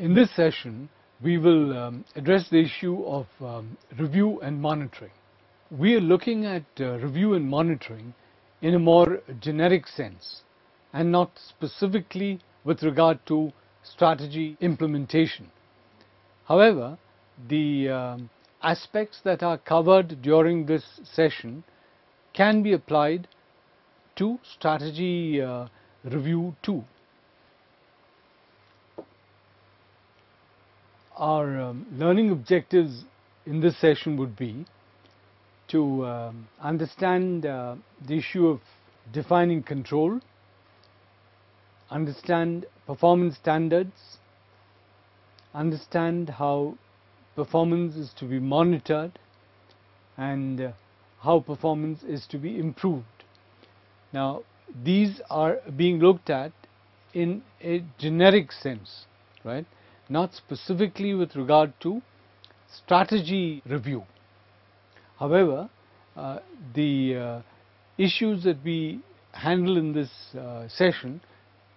in this session, we will um, address the issue of um, review and monitoring. We are looking at uh, review and monitoring in a more generic sense and not specifically with regard to strategy implementation. However, the um, aspects that are covered during this session can be applied to strategy uh, review too. Our um, learning objectives in this session would be to um, understand uh, the issue of defining control, understand performance standards, understand how performance is to be monitored and uh, how performance is to be improved. Now, these are being looked at in a generic sense, right? Not specifically with regard to strategy review. However, uh, the uh, issues that we handle in this uh, session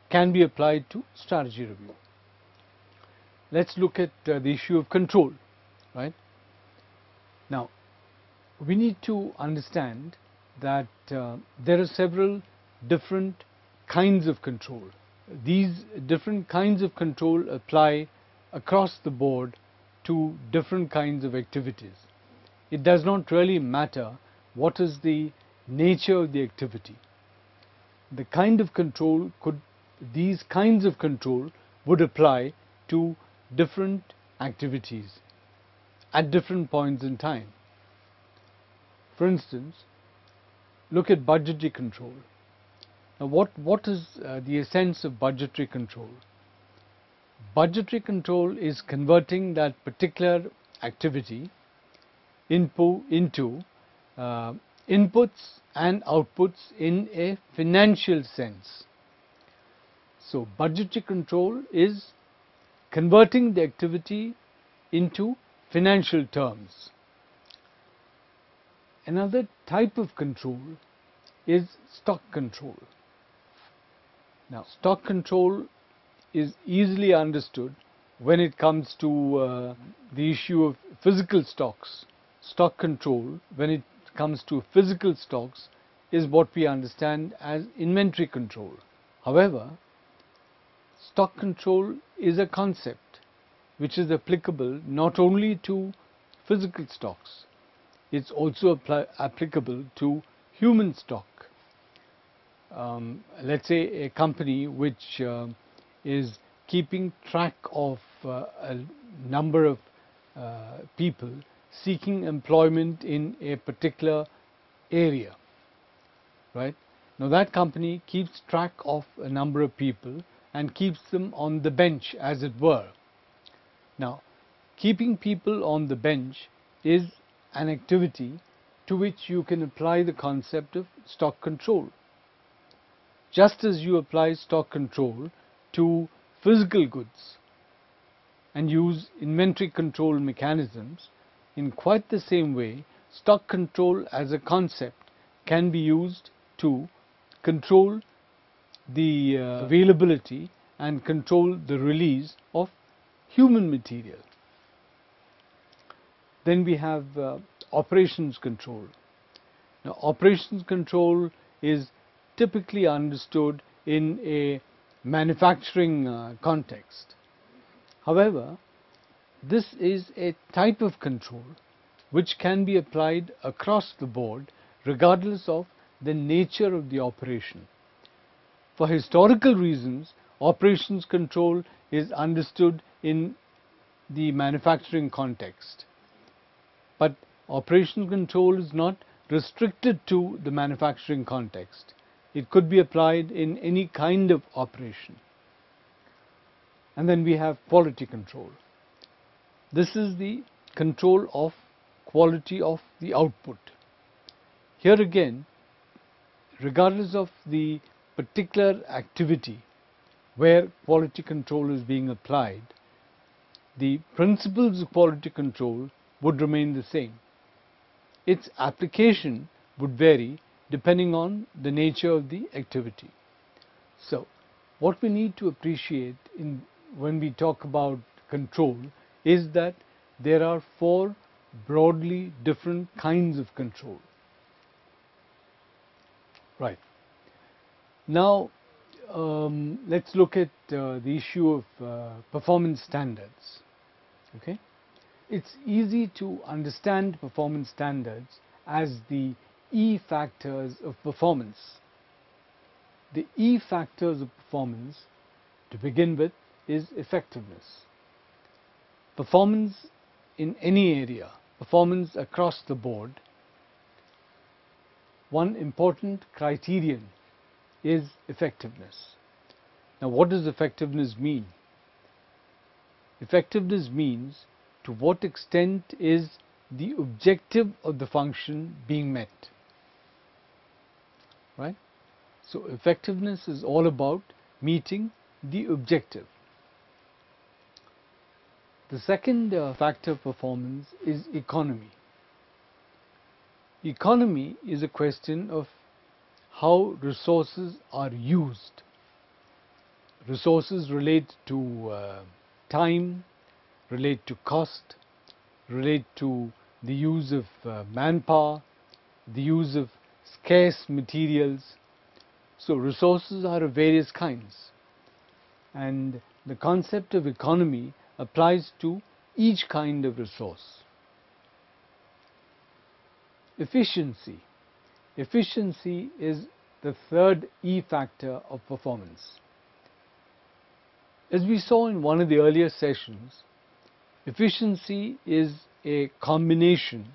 can be applied to strategy review. Let's look at uh, the issue of control, right? Now, we need to understand that uh, there are several different kinds of control. These different kinds of control apply across the board to different kinds of activities. It does not really matter what is the nature of the activity. The kind of control could, these kinds of control would apply to different activities at different points in time. For instance, look at budgetary control. Now, what, what is uh, the essence of budgetary control? Budgetary control is converting that particular activity input, into uh, inputs and outputs in a financial sense. So, budgetary control is converting the activity into financial terms. Another type of control is stock control. Now, stock control is easily understood when it comes to uh, the issue of physical stocks. Stock control, when it comes to physical stocks, is what we understand as inventory control. However, stock control is a concept which is applicable not only to physical stocks, it's also applicable to human stock. Um, let's say a company which uh, is keeping track of uh, a number of uh, people seeking employment in a particular area, right? Now that company keeps track of a number of people and keeps them on the bench as it were. Now, keeping people on the bench is an activity to which you can apply the concept of stock control. Just as you apply stock control to physical goods and use inventory control mechanisms, in quite the same way, stock control as a concept can be used to control the uh, availability and control the release of human material. Then we have uh, operations control. Now, operations control is typically understood in a manufacturing uh, context. However, this is a type of control which can be applied across the board regardless of the nature of the operation. For historical reasons, operations control is understood in the manufacturing context. But operation control is not restricted to the manufacturing context. It could be applied in any kind of operation. And then we have quality control. This is the control of quality of the output. Here again, regardless of the particular activity where quality control is being applied, the principles of quality control would remain the same. Its application would vary depending on the nature of the activity. So, what we need to appreciate in when we talk about control is that there are four broadly different kinds of control. Right. Now, um, let's look at uh, the issue of uh, performance standards. Okay, it's easy to understand performance standards as the E factors of performance. The E factors of performance, to begin with, is effectiveness. Performance in any area, performance across the board, one important criterion is effectiveness. Now what does effectiveness mean? Effectiveness means to what extent is the objective of the function being met. Right? So effectiveness is all about meeting the objective. The second uh, factor of performance is economy. Economy is a question of how resources are used. Resources relate to uh, time, relate to cost, relate to the use of uh, manpower, the use of scarce materials. So resources are of various kinds and the concept of economy applies to each kind of resource. Efficiency. Efficiency is the third E factor of performance. As we saw in one of the earlier sessions, efficiency is a combination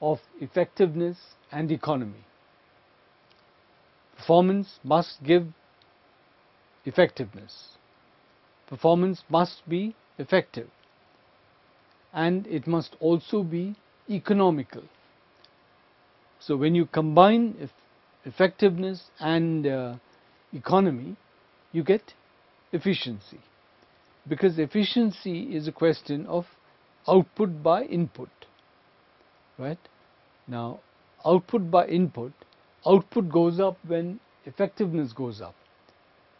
of effectiveness and economy. Performance must give effectiveness. Performance must be effective and it must also be economical. So when you combine eff effectiveness and uh, economy, you get efficiency because efficiency is a question of output by input, right? Now, output by input, output goes up when effectiveness goes up,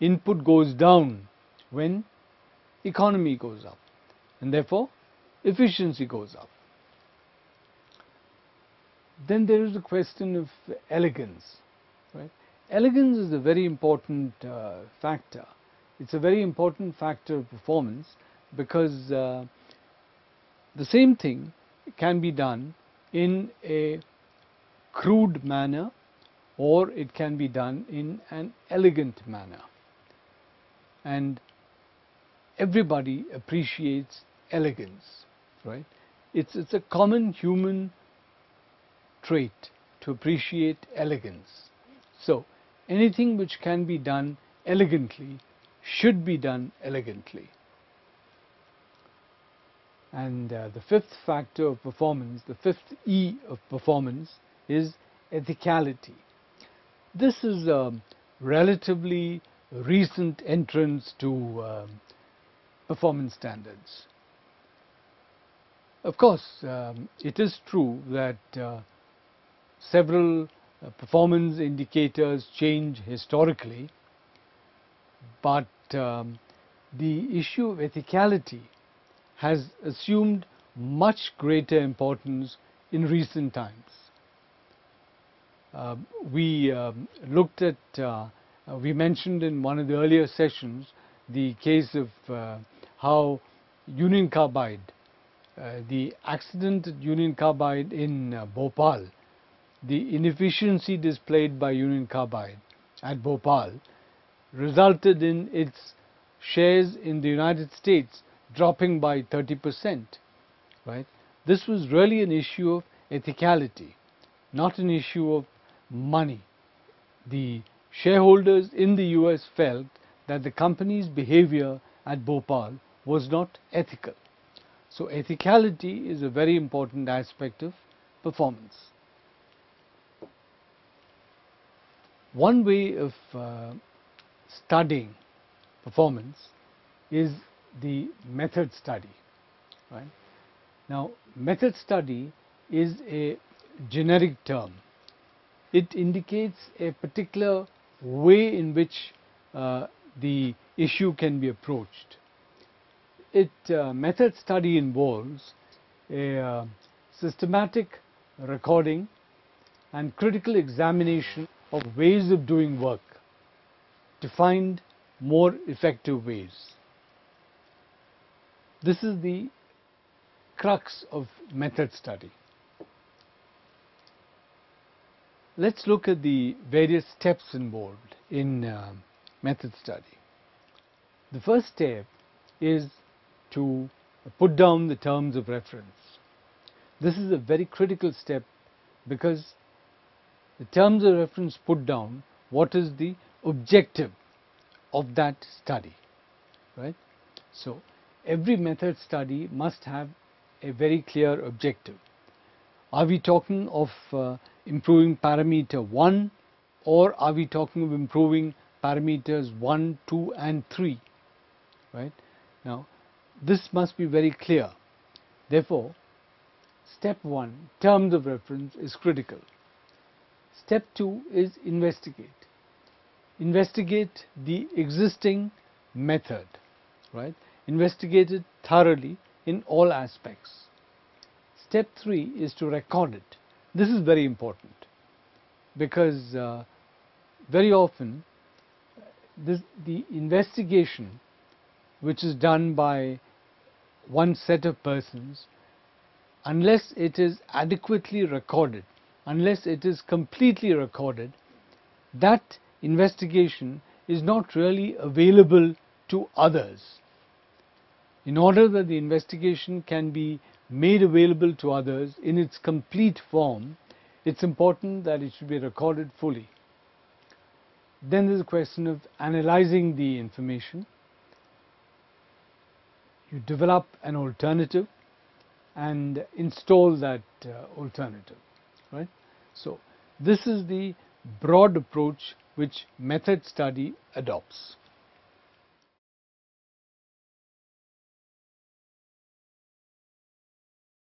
input goes down when economy goes up and therefore efficiency goes up. Then there is a question of elegance, right? Elegance is a very important uh, factor. It's a very important factor of performance because uh, the same thing can be done in a crude manner or it can be done in an elegant manner. And everybody appreciates elegance, right? It's, it's a common human trait to appreciate elegance. So, anything which can be done elegantly should be done elegantly. And uh, the fifth factor of performance, the fifth E of performance is ethicality. This is a relatively recent entrance to um, performance standards. Of course, um, it is true that uh, several uh, performance indicators change historically, but um, the issue of ethicality has assumed much greater importance in recent times. Uh, we um, looked at, uh, uh, we mentioned in one of the earlier sessions the case of uh, how Union Carbide, the accident at Union Carbide in Bhopal, the inefficiency displayed by Union Carbide at Bhopal resulted in its shares in the United States dropping by 30 percent, right. This was really an issue of ethicality, not an issue of money. The shareholders in the US felt that the company's behavior at Bhopal was not ethical. So ethicality is a very important aspect of performance. One way of uh, studying performance is the method study. Right? Now, method study is a generic term. It indicates a particular way in which uh, the issue can be approached it uh, method study involves a uh, systematic recording and critical examination of ways of doing work to find more effective ways. This is the crux of method study. Let's look at the various steps involved in uh, method study. The first step is to put down the terms of reference. This is a very critical step because the terms of reference put down what is the objective of that study right so every method study must have a very clear objective are we talking of uh, improving parameter 1 or are we talking of improving parameters 1 2 and 3 right now this must be very clear therefore step 1 terms of reference is critical Step 2 is investigate. Investigate the existing method, right? Investigate it thoroughly in all aspects. Step 3 is to record it. This is very important because uh, very often this, the investigation which is done by one set of persons unless it is adequately recorded unless it is completely recorded, that investigation is not really available to others. In order that the investigation can be made available to others in its complete form, it's important that it should be recorded fully. Then there's a question of analyzing the information. You develop an alternative and install that uh, alternative right. So, this is the broad approach which method study adopts.